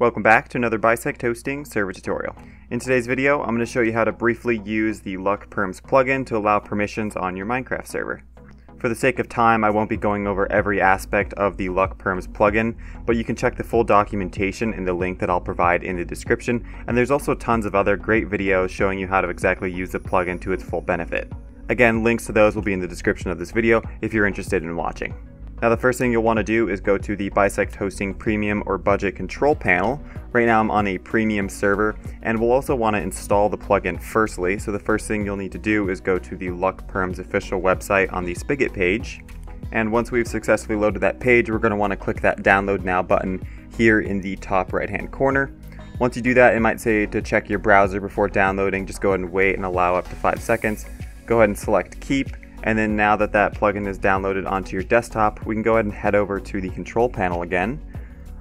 Welcome back to another Bisect Hosting server tutorial. In today's video, I'm going to show you how to briefly use the LuckPerms plugin to allow permissions on your Minecraft server. For the sake of time, I won't be going over every aspect of the LuckPerms plugin, but you can check the full documentation in the link that I'll provide in the description, and there's also tons of other great videos showing you how to exactly use the plugin to its full benefit. Again, links to those will be in the description of this video if you're interested in watching. Now the first thing you'll want to do is go to the Bisect Hosting Premium or Budget Control panel. Right now I'm on a premium server and we'll also want to install the plugin firstly. So the first thing you'll need to do is go to the LuckPerms official website on the Spigot page. And once we've successfully loaded that page, we're going to want to click that download now button here in the top right hand corner. Once you do that, it might say to check your browser before downloading. Just go ahead and wait and allow up to five seconds. Go ahead and select keep and then now that that plugin is downloaded onto your desktop, we can go ahead and head over to the control panel again.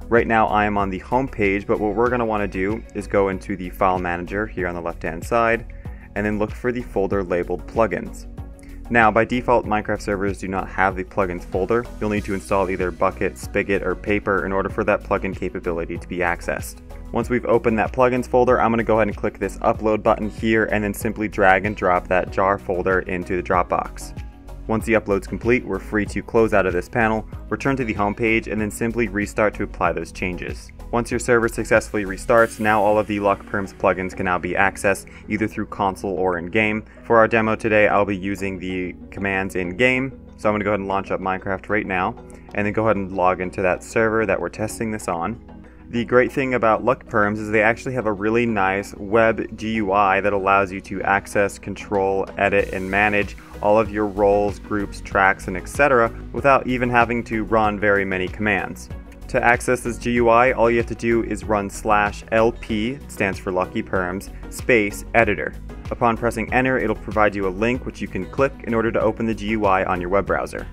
Right now I am on the home page, but what we're going to want to do is go into the file manager here on the left hand side, and then look for the folder labeled plugins. Now, by default, Minecraft servers do not have the plugins folder. You'll need to install either Bukkit, Spigot, or Paper in order for that plugin capability to be accessed. Once we've opened that plugins folder, I'm going to go ahead and click this upload button here and then simply drag and drop that jar folder into the Dropbox. Once the upload's complete, we're free to close out of this panel, return to the home page, and then simply restart to apply those changes. Once your server successfully restarts, now all of the LuckPerms plugins can now be accessed either through console or in-game. For our demo today, I'll be using the commands in-game, so I'm going to go ahead and launch up Minecraft right now, and then go ahead and log into that server that we're testing this on. The great thing about LuckPerms is they actually have a really nice web GUI that allows you to access, control, edit, and manage all of your roles, groups, tracks, and etc. without even having to run very many commands. To access this GUI, all you have to do is run slash LP, stands for Lucky Perms, space editor. Upon pressing enter, it'll provide you a link which you can click in order to open the GUI on your web browser.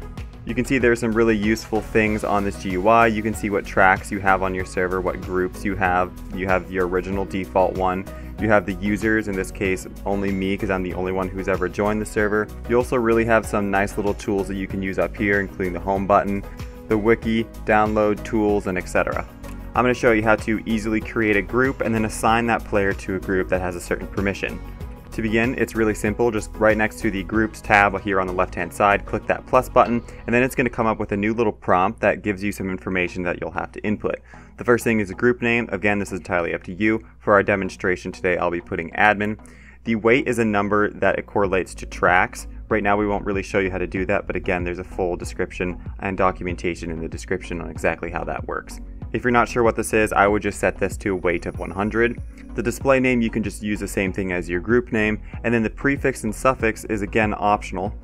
You can see there's some really useful things on this GUI. You can see what tracks you have on your server, what groups you have. You have your original default one. You have the users, in this case only me because I'm the only one who's ever joined the server. You also really have some nice little tools that you can use up here, including the home button, the wiki, download tools, and etc. I'm going to show you how to easily create a group and then assign that player to a group that has a certain permission. To begin, it's really simple. Just right next to the Groups tab here on the left-hand side, click that plus button, and then it's going to come up with a new little prompt that gives you some information that you'll have to input. The first thing is a group name. Again, this is entirely up to you. For our demonstration today, I'll be putting admin. The weight is a number that it correlates to tracks. Right now we won't really show you how to do that, but again, there's a full description and documentation in the description on exactly how that works. If you're not sure what this is, I would just set this to a weight of 100. The display name, you can just use the same thing as your group name, and then the prefix and suffix is again optional.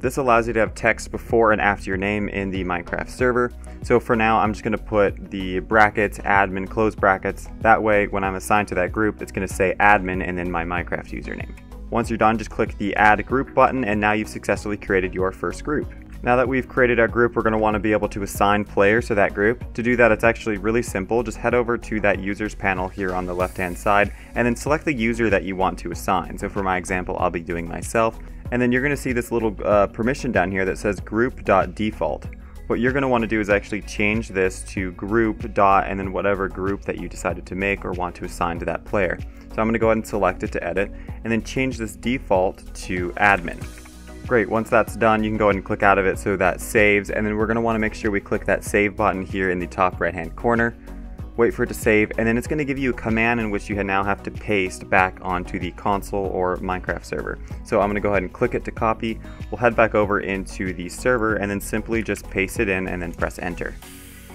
This allows you to have text before and after your name in the Minecraft server. So for now, I'm just going to put the brackets, admin, close brackets. That way, when I'm assigned to that group, it's going to say admin and then my Minecraft username. Once you're done, just click the add group button and now you've successfully created your first group. Now that we've created our group, we're going to want to be able to assign players to that group. To do that, it's actually really simple. Just head over to that users panel here on the left-hand side, and then select the user that you want to assign. So for my example, I'll be doing myself. And then you're going to see this little uh, permission down here that says group.default. What you're going to want to do is actually change this to group dot and then whatever group that you decided to make or want to assign to that player. So I'm going to go ahead and select it to edit and then change this default to admin. Great, once that's done, you can go ahead and click out of it so that saves, and then we're gonna wanna make sure we click that save button here in the top right-hand corner. Wait for it to save, and then it's gonna give you a command in which you now have to paste back onto the console or Minecraft server. So I'm gonna go ahead and click it to copy. We'll head back over into the server and then simply just paste it in and then press enter.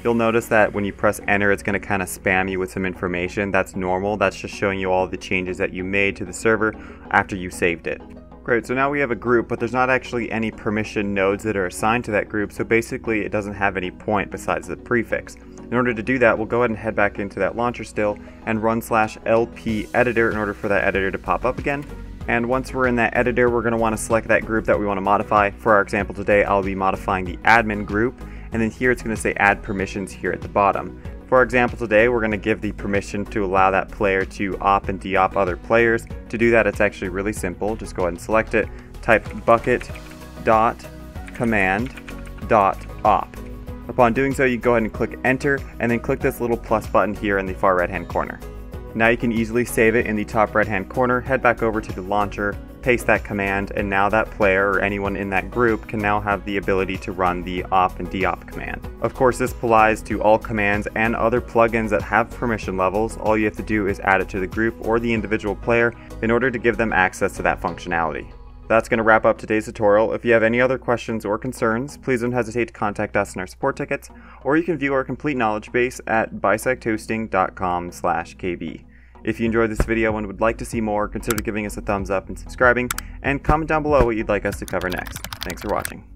You'll notice that when you press enter, it's going to kind of spam you with some information. That's normal. That's just showing you all the changes that you made to the server after you saved it. Great, so now we have a group, but there's not actually any permission nodes that are assigned to that group, so basically it doesn't have any point besides the prefix. In order to do that, we'll go ahead and head back into that launcher still and run slash lp editor in order for that editor to pop up again. And once we're in that editor, we're going to want to select that group that we want to modify. For our example today, I'll be modifying the admin group, and then here it's going to say add permissions here at the bottom. For example today, we're going to give the permission to allow that player to op and de-op other players. To do that, it's actually really simple. Just go ahead and select it, type bukkit dot command dot op. Upon doing so, you go ahead and click enter and then click this little plus button here in the far right hand corner. Now you can easily save it in the top right hand corner, head back over to the launcher, paste that command, and now that player or anyone in that group can now have the ability to run the op and deop command. Of course, this applies to all commands and other plugins that have permission levels. All you have to do is add it to the group or the individual player in order to give them access to that functionality. That's going to wrap up today's tutorial. If you have any other questions or concerns, please don't hesitate to contact us in our support tickets, or you can view our complete knowledge base at bisecthosting.com slash kb. If you enjoyed this video and would like to see more, consider giving us a thumbs up and subscribing, and comment down below what you'd like us to cover next. Thanks for watching.